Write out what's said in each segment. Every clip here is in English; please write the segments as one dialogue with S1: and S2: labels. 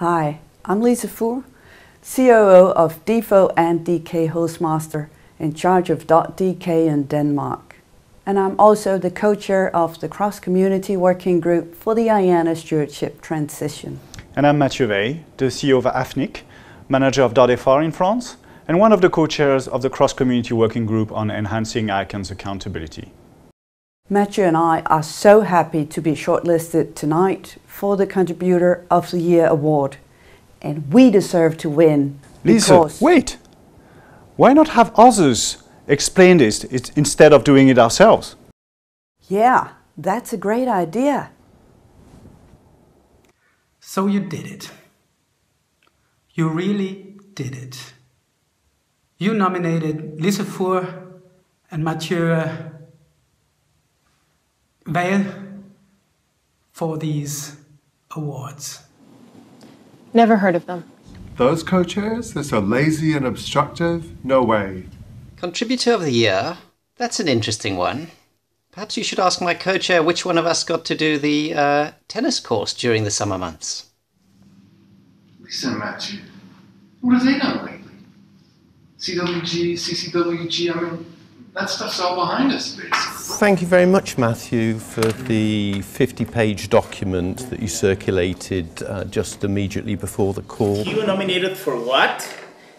S1: Hi, I'm Lise Fuhr, COO of DIFO and DK Hostmaster in charge of .dk in Denmark. And I'm also the co-chair of the cross-community working group for the IANA stewardship transition.
S2: And I'm Mathieu Weill, the CEO of AFNIC, manager of .fr in France, and one of the co-chairs of the cross-community working group on enhancing ICANN's accountability.
S1: Mathieu and I are so happy to be shortlisted tonight for the Contributor of the Year award. And we deserve to win.
S2: Lisa, wait! Why not have others explain this instead of doing it ourselves?
S1: Yeah, that's a great idea.
S3: So you did it. You really did it. You nominated Lisa Fuhr and Mathieu Weill for these awards.
S4: Never heard of them.
S5: Those co-chairs? They're so lazy and obstructive? No way.
S6: Contributor of the Year? That's an interesting one. Perhaps you should ask my co-chair which one of us got to do the uh, tennis course during the summer months.
S7: Listen, Matthew. Mathieu, what have they done lately? CWG, CCWG, I mean, that stuff's all behind us, basically.
S8: Thank you very much, Matthew, for the 50-page document that you circulated uh, just immediately before the call.
S9: You nominated for what?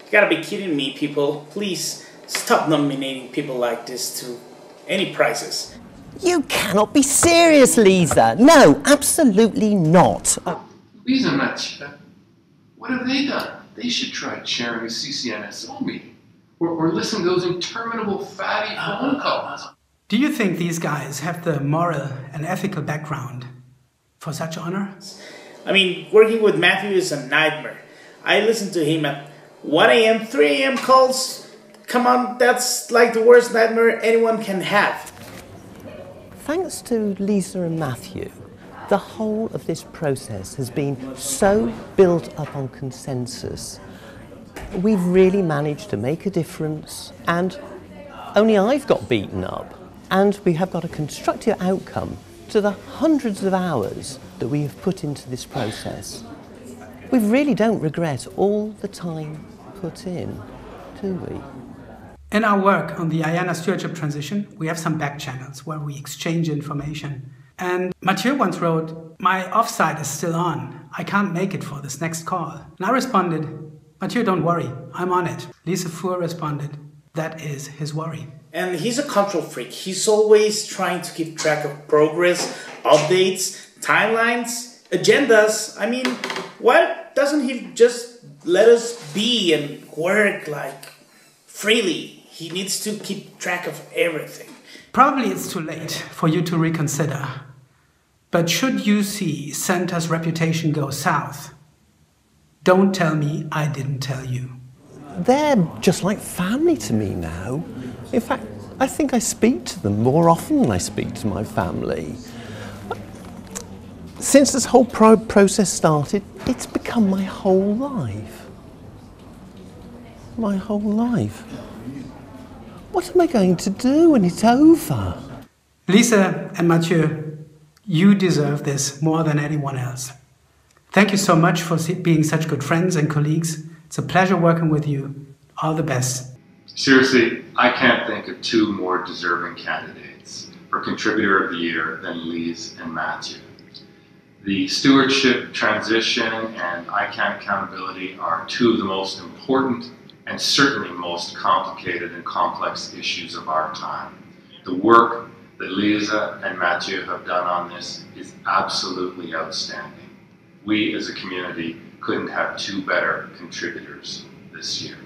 S9: You gotta be kidding me, people. Please stop nominating people like this to any prizes.
S10: You cannot be serious, Lisa. No, absolutely not.
S7: Lisa Mathieu, what have they done? They should try chairing a CCNSO meeting or, or listen to those interminable fatty uh-huh. phone calls.
S3: Do you think these guys have the moral and ethical background for such honor?
S9: I mean, working with Matthew is a nightmare. I listen to him at 1 a.m., 3 a.m. calls. Come on, that's like the worst nightmare anyone can have.
S10: Thanks to Lisa and Matthew, the whole of this process has been so built up on consensus we've really managed to make a difference and only I've got beaten up and we have got a constructive outcome to the hundreds of hours that we have put into this process. We really don't regret all the time put in, do we?
S3: In our work on the IANA stewardship transition, we have some back channels where we exchange information. And Mathieu once wrote, My offsite is still on. I can't make it for this next call. And I responded, Mathieu, don't worry, I'm on it. Lisa Fuhr responded, that is his worry.
S9: And he's a control freak. He's always trying to keep track of progress, updates, timelines, agendas. I mean, why doesn't he just let us be and work like freely? He needs to keep track of everything.
S3: Probably it's too late for you to reconsider. But should you see CENTR's reputation go south, don't tell me I didn't tell you.
S8: They're just like family to me now. In fact, I think I speak to them more often than I speak to my family. Since this whole pro process started, it's become my whole life. My whole life. What am I going to do when it's over?
S3: Lisa and Mathieu, you deserve this more than anyone else. Thank you so much for being such good friends and colleagues. It's a pleasure working with you. All the best.
S7: Seriously, I can't think of two more deserving candidates for Contributor of the Year than Lise and Matthew. The stewardship transition and ICANN accountability are two of the most important and certainly most complicated and complex issues of our time. The work that Lisa and Mathieu have done on this is absolutely outstanding we as a community couldn't have two better contributors this year.